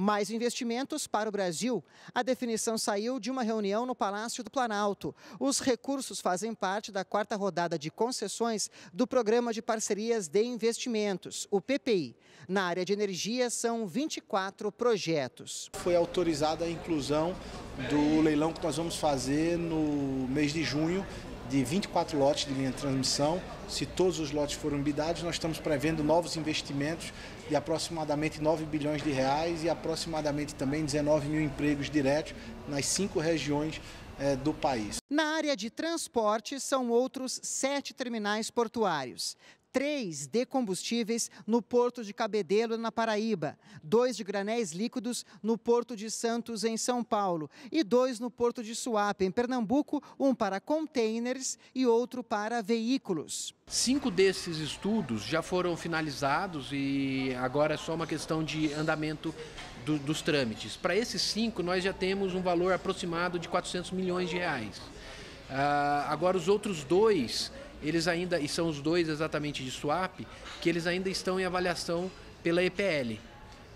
Mais investimentos para o Brasil. A definição saiu de uma reunião no Palácio do Planalto. Os recursos fazem parte da quarta rodada de concessões do Programa de Parcerias de Investimentos, o PPI. Na área de energia, são 24 projetos. Foi autorizada a inclusão do leilão que nós vamos fazer no mês de junho de 24 lotes de linha de transmissão. Se todos os lotes foram bidados, nós estamos prevendo novos investimentos de aproximadamente 9 bilhões de reais e aproximadamente também 19 mil empregos diretos nas cinco regiões é, do país. Na área de transporte, são outros sete terminais portuários três de combustíveis no Porto de Cabedelo, na Paraíba, dois de granéis líquidos no Porto de Santos, em São Paulo, e dois no Porto de Suape, em Pernambuco, um para containers e outro para veículos. Cinco desses estudos já foram finalizados e agora é só uma questão de andamento do, dos trâmites. Para esses cinco, nós já temos um valor aproximado de 400 milhões de reais. Uh, agora, os outros dois eles ainda, e são os dois exatamente de swap, que eles ainda estão em avaliação pela EPL.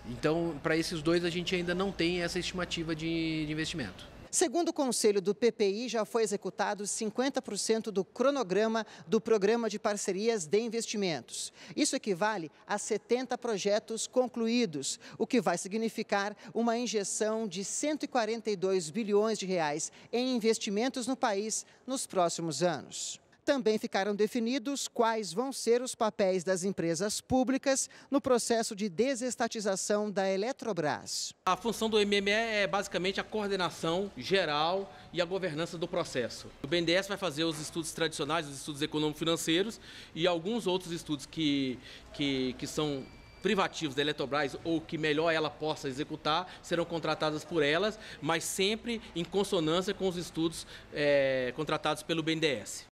Então, para esses dois, a gente ainda não tem essa estimativa de, de investimento. Segundo o conselho do PPI, já foi executado 50% do cronograma do Programa de Parcerias de Investimentos. Isso equivale a 70 projetos concluídos, o que vai significar uma injeção de 142 bilhões de reais em investimentos no país nos próximos anos. Também ficaram definidos quais vão ser os papéis das empresas públicas no processo de desestatização da Eletrobras. A função do MME é basicamente a coordenação geral e a governança do processo. O BNDES vai fazer os estudos tradicionais, os estudos econômico-financeiros e alguns outros estudos que, que, que são privativos da Eletrobras ou que melhor ela possa executar serão contratadas por elas, mas sempre em consonância com os estudos é, contratados pelo BNDES.